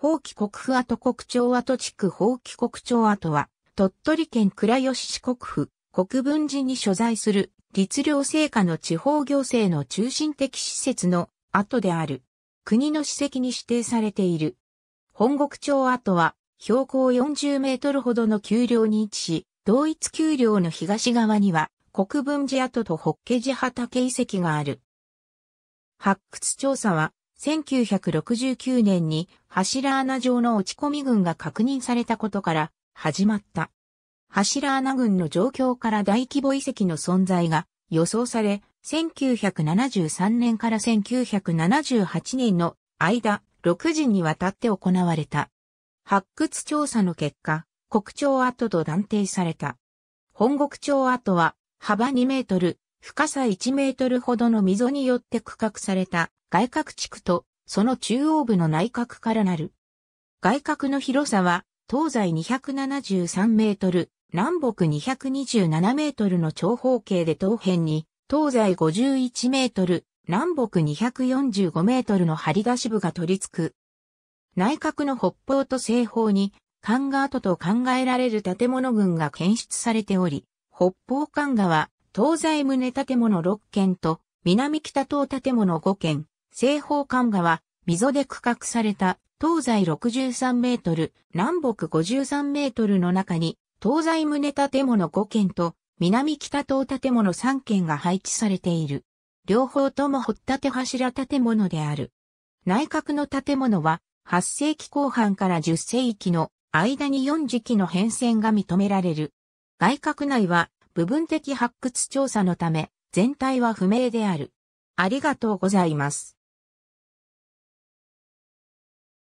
法規国府跡国庁跡地区法規国庁跡は、鳥取県倉吉市国府、国分寺に所在する律令制下の地方行政の中心的施設の跡である。国の史跡に指定されている。本国町跡は標高40メートルほどの丘陵に位置し、同一丘陵の東側には国分寺跡とホッケ寺畑遺跡がある。発掘調査は1969年に柱穴状の落ち込み群が確認されたことから始まった。柱穴群の状況から大規模遺跡の存在が予想され、1973年から1978年の間、6時にわたって行われた。発掘調査の結果、国庁跡と断定された。本国庁跡は幅2メートル、深さ1メートルほどの溝によって区画された外角地区とその中央部の内角からなる。外角の広さは東西273メートル、南北227メートルの長方形で東辺に東西51メートル、南北245メートルの張り出し部が取り付く。内角の北方と西方に、カガ跡と考えられる建物群が検出されており、北方カガは東西棟建物6軒と南北東建物5軒、西方カガは溝で区画された東西63メートル、南北53メートルの中に東西棟建物5軒と南北東建物3軒が配置されている。両方とも掘ったて柱建物である。内閣の建物は8世紀後半から10世紀の間に4時期の変遷が認められる。外閣内は部分的発掘調査のため全体は不明である。ありがとうございます。